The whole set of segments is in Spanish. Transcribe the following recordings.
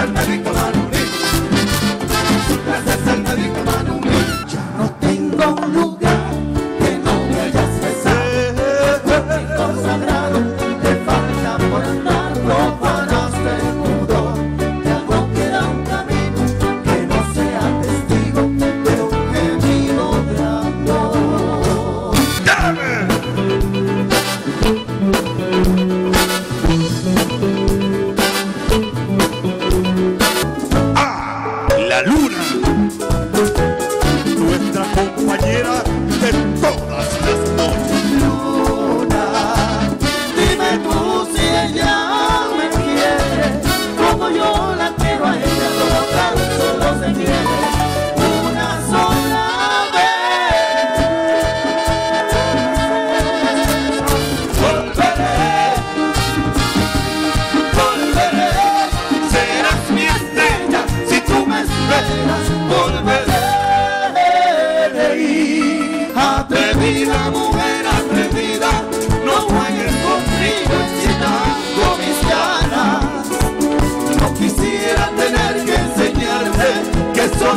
Santa Nicolás.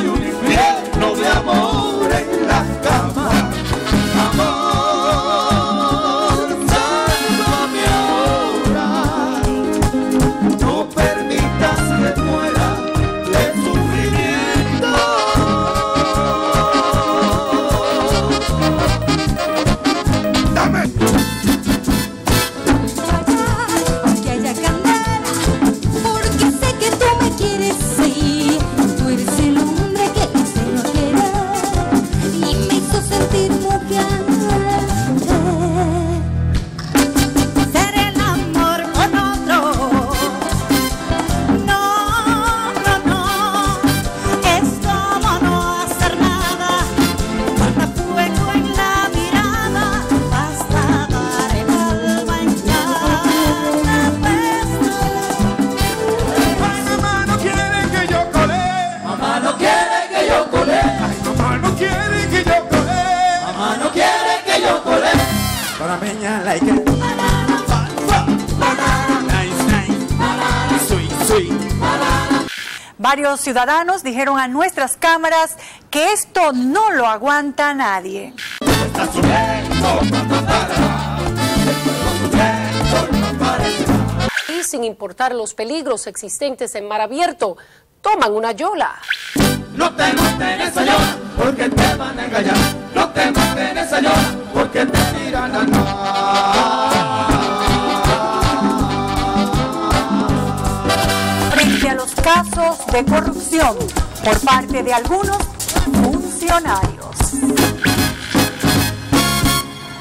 you Varios ciudadanos dijeron a nuestras cámaras que esto no lo aguanta nadie. Y sin importar los peligros existentes en mar abierto, toman una yola. No te montes en esa yola porque te van a engañar. No te montes en esa yola porque te dirán a nada. casos de corrupción por parte de algunos funcionarios.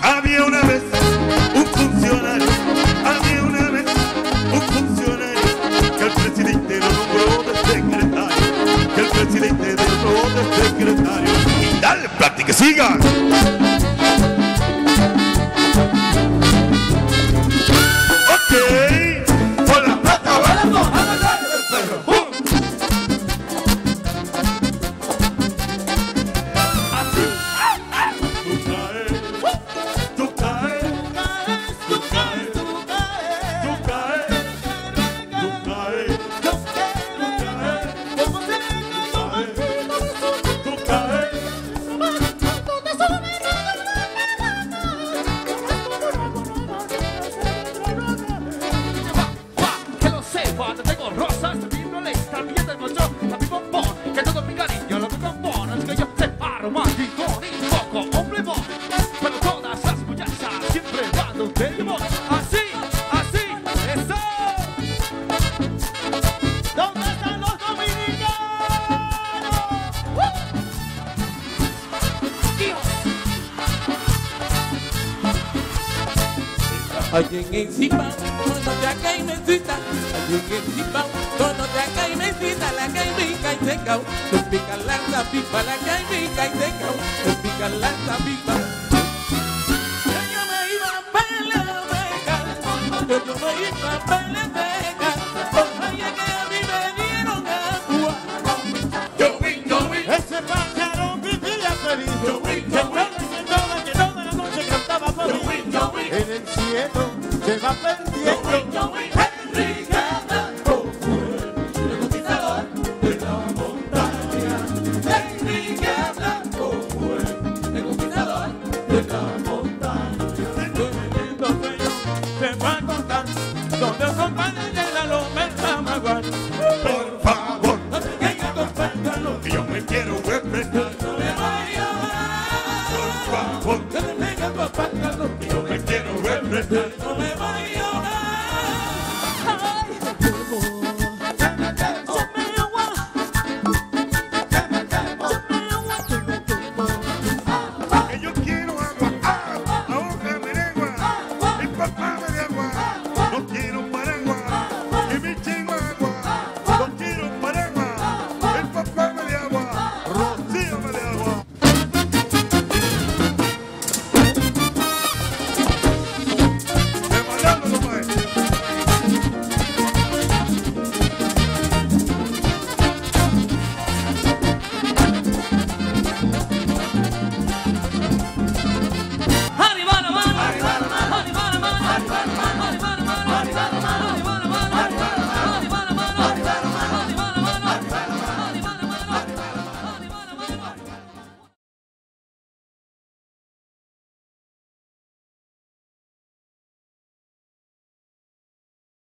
Había una vez un funcionario, había una vez un funcionario que el presidente lo nombró de secretario, que el presidente lo nombró de secretario. Y dale, plática, siga. Alguien encima, no te acá y me cita. Alguien encima, no te acá y me. La caimica y se cao. Te pica la pipa, la caimica y se cao. Te pica la pipa.